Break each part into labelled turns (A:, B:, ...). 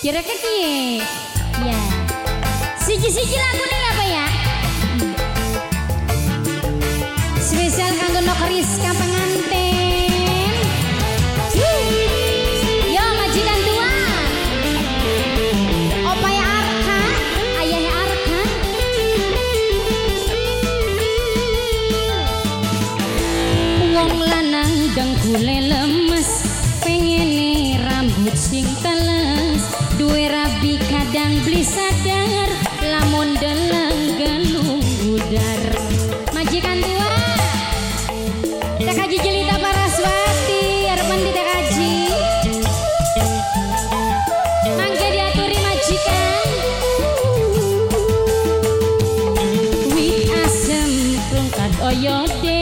A: Kira-kira kiye? Ya. Siji-siji lagu nih apa ya? Hmm. Spesial kanggo nok Rizka pengantin. Hii. Yo majikan tua. Opaya Arka, ayahnya Arka. Wong lanang dengkulel kadang beli sadar lamun dalang galung udar majikan tua tak kaji jelita para swati harapan tidak kaji. Mangga diaturi majikan. Wit asem rungkat oyode.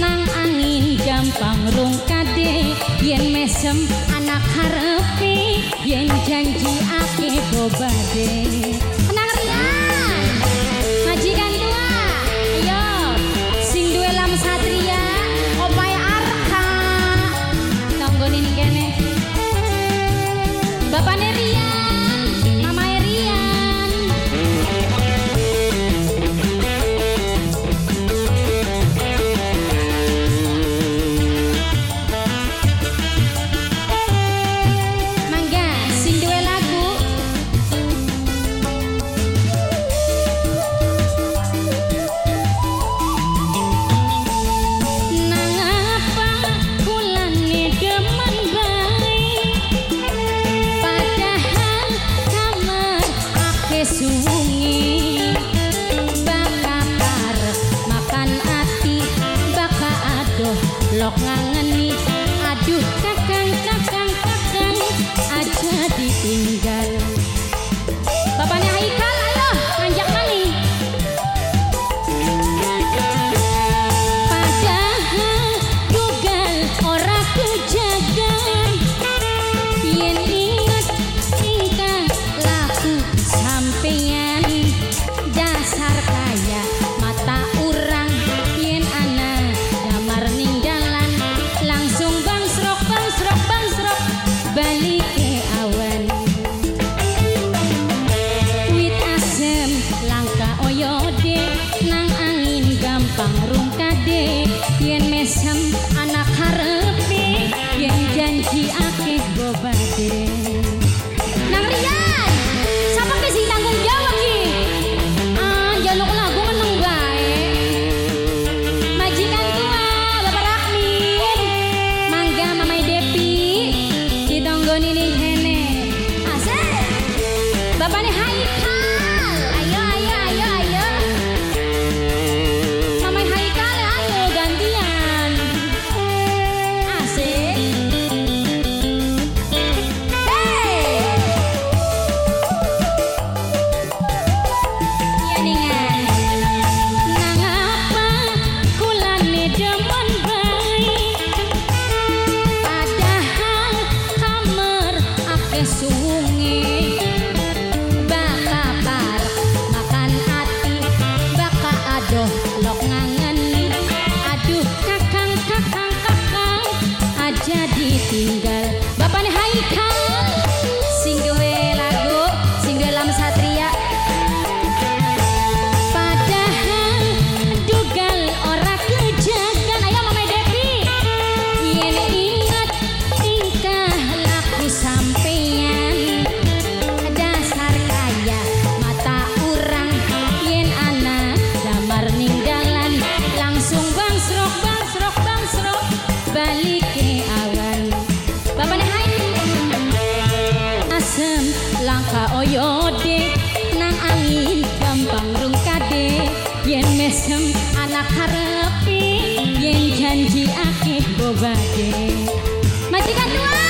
A: Nang angin gampang rungkade. Yen mesem tak harapi yang janji ake bobade. หลอกงัน so jem anak harapi yen janji akeh bobake. Majikan tua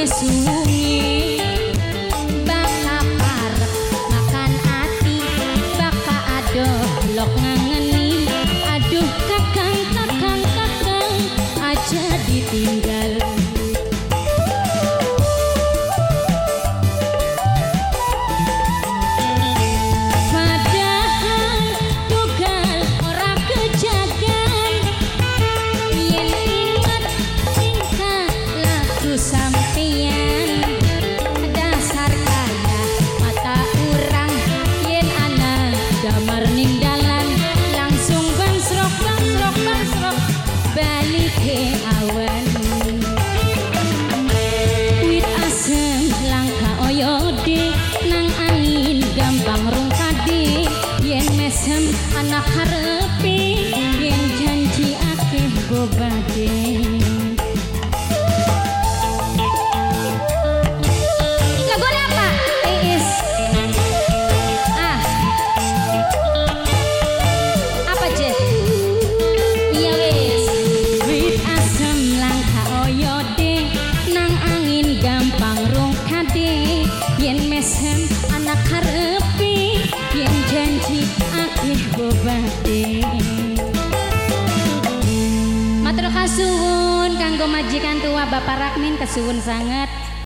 A: Jesús. Bapak Rakmin kesuwun sangat